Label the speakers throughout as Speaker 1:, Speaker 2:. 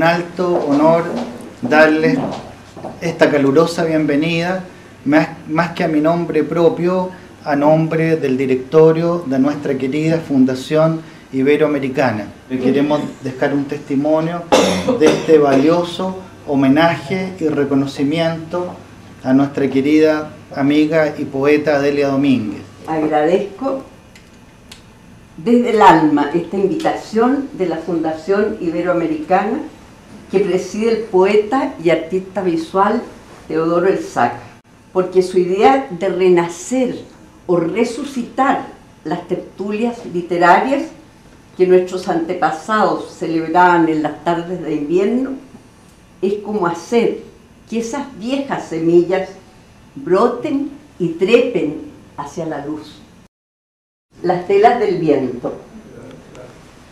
Speaker 1: un alto honor darles esta calurosa bienvenida, más, más que a mi nombre propio, a nombre del directorio de nuestra querida Fundación Iberoamericana. Queremos dejar un testimonio de este valioso homenaje y reconocimiento a nuestra querida amiga y poeta Adelia Domínguez.
Speaker 2: Agradezco desde el alma esta invitación de la Fundación Iberoamericana que preside el poeta y artista visual Teodoro Elzac, porque su idea de renacer o resucitar las tertulias literarias que nuestros antepasados celebraban en las tardes de invierno es como hacer que esas viejas semillas broten y trepen hacia la luz. Las telas del viento.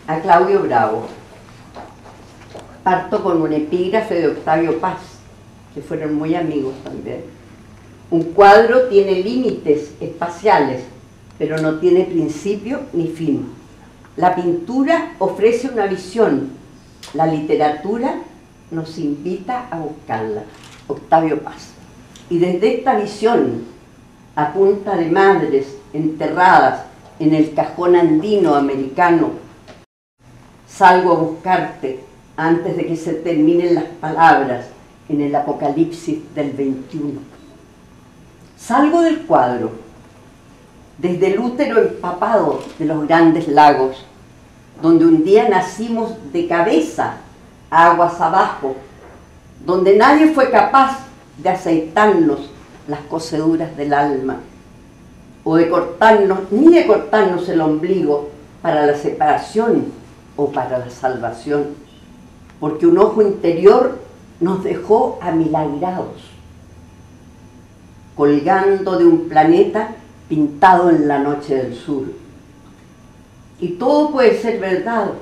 Speaker 2: A Claudio Bravo. Parto con un epígrafe de Octavio Paz, que fueron muy amigos también. Un cuadro tiene límites espaciales, pero no tiene principio ni fin. La pintura ofrece una visión, la literatura nos invita a buscarla. Octavio Paz. Y desde esta visión, a punta de madres enterradas en el cajón andino americano, salgo a buscarte antes de que se terminen las palabras en el Apocalipsis del 21. Salgo del cuadro, desde el útero empapado de los grandes lagos, donde un día nacimos de cabeza, aguas abajo, donde nadie fue capaz de aceitarnos las coseduras del alma, o de cortarnos, ni de cortarnos el ombligo para la separación o para la salvación, porque un ojo interior nos dejó amilagrados, colgando de un planeta pintado en la noche del sur. Y todo puede ser verdad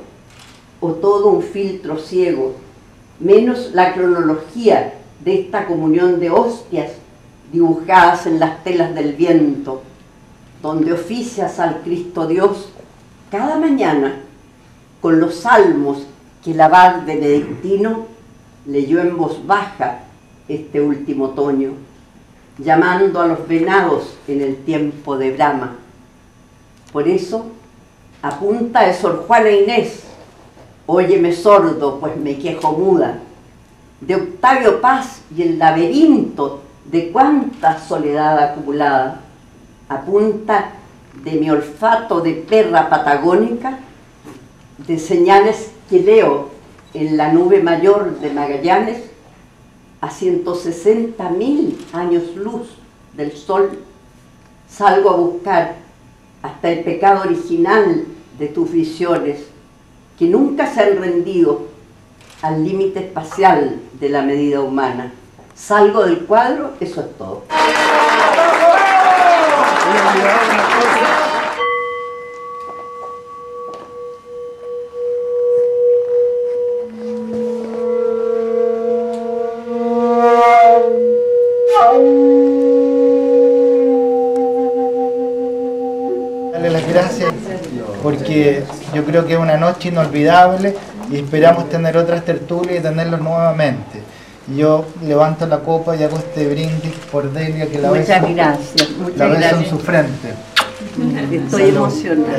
Speaker 2: o todo un filtro ciego, menos la cronología de esta comunión de hostias dibujadas en las telas del viento, donde oficias al Cristo Dios cada mañana con los salmos que el abad benedictino leyó en voz baja este último otoño, llamando a los venados en el tiempo de Brahma. Por eso, apunta de Sor Juana Inés, óyeme sordo, pues me quejo muda, de Octavio Paz y el laberinto de cuánta soledad acumulada, a punta de mi olfato de perra patagónica, de señales que leo en la nube mayor de Magallanes, a 160 mil años luz del sol, salgo a buscar hasta el pecado original de tus visiones, que nunca se han rendido al límite espacial de la medida humana. Salgo del cuadro, eso es todo.
Speaker 1: Gracias porque yo creo que es una noche inolvidable y esperamos tener otras tertulias y tenerlos nuevamente. Yo levanto la copa y hago este brindis por Delia que la
Speaker 2: Muchas
Speaker 1: beso,
Speaker 2: gracias, muchas
Speaker 1: la beso en su frente.
Speaker 2: Estoy
Speaker 1: Salud.
Speaker 2: emocionada.